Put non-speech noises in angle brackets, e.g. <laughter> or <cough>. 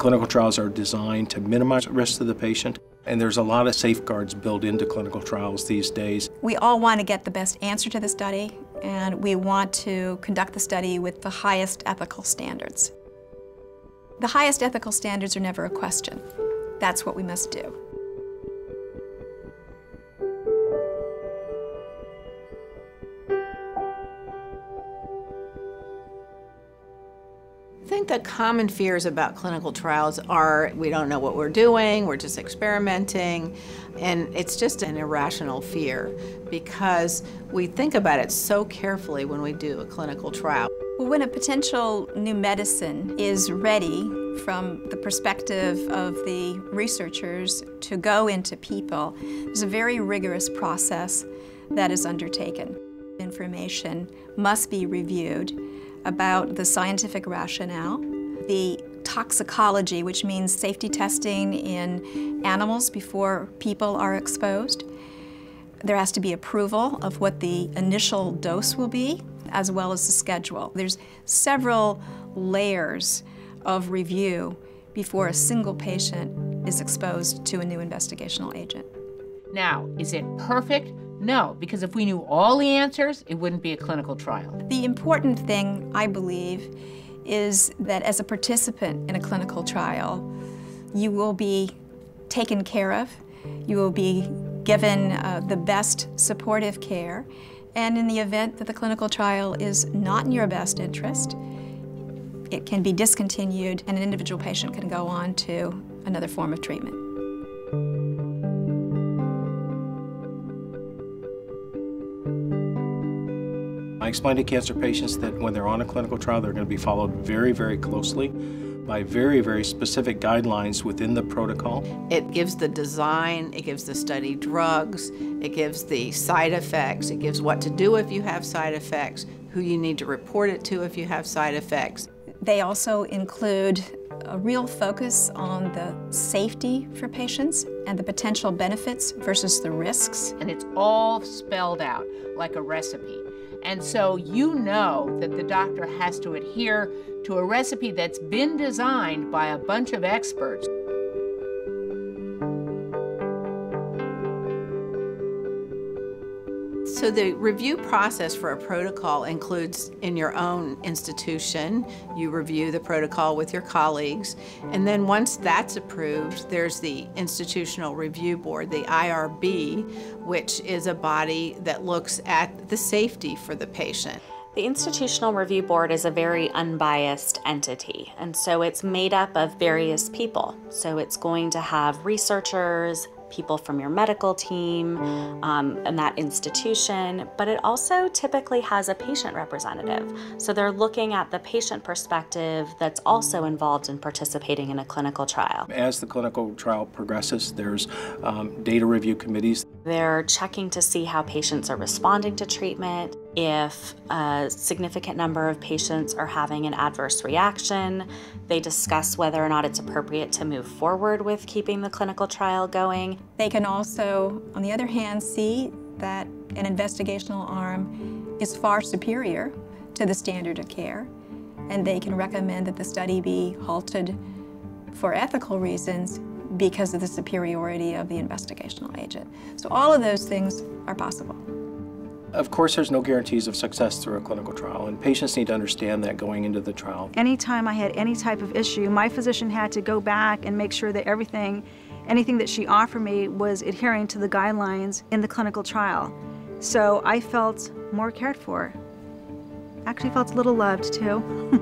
Clinical trials are designed to minimize risk to the patient, and there's a lot of safeguards built into clinical trials these days. We all want to get the best answer to the study, and we want to conduct the study with the highest ethical standards. The highest ethical standards are never a question. That's what we must do. The common fears about clinical trials are we don't know what we're doing, we're just experimenting, and it's just an irrational fear because we think about it so carefully when we do a clinical trial. When a potential new medicine is ready from the perspective of the researchers to go into people, there's a very rigorous process that is undertaken. Information must be reviewed about the scientific rationale, the toxicology, which means safety testing in animals before people are exposed. There has to be approval of what the initial dose will be, as well as the schedule. There's several layers of review before a single patient is exposed to a new investigational agent. Now, is it perfect? No, because if we knew all the answers, it wouldn't be a clinical trial. The important thing, I believe, is that as a participant in a clinical trial, you will be taken care of, you will be given uh, the best supportive care, and in the event that the clinical trial is not in your best interest, it can be discontinued and an individual patient can go on to another form of treatment. Explain to cancer patients that when they're on a clinical trial, they're going to be followed very, very closely by very, very specific guidelines within the protocol. It gives the design, it gives the study drugs, it gives the side effects, it gives what to do if you have side effects, who you need to report it to if you have side effects. They also include a real focus on the safety for patients and the potential benefits versus the risks. And it's all spelled out like a recipe. And so you know that the doctor has to adhere to a recipe that's been designed by a bunch of experts. So the review process for a protocol includes in your own institution, you review the protocol with your colleagues, and then once that's approved, there's the Institutional Review Board, the IRB, which is a body that looks at the safety for the patient. The Institutional Review Board is a very unbiased entity, and so it's made up of various people. So it's going to have researchers, people from your medical team um, and that institution, but it also typically has a patient representative. So they're looking at the patient perspective that's also involved in participating in a clinical trial. As the clinical trial progresses, there's um, data review committees. They're checking to see how patients are responding to treatment, if a significant number of patients are having an adverse reaction. They discuss whether or not it's appropriate to move forward with keeping the clinical trial going. They can also, on the other hand, see that an investigational arm is far superior to the standard of care, and they can recommend that the study be halted for ethical reasons because of the superiority of the investigational agent. So all of those things are possible. Of course, there's no guarantees of success through a clinical trial, and patients need to understand that going into the trial. Anytime I had any type of issue, my physician had to go back and make sure that everything, anything that she offered me was adhering to the guidelines in the clinical trial. So I felt more cared for. Actually felt a little loved too. <laughs>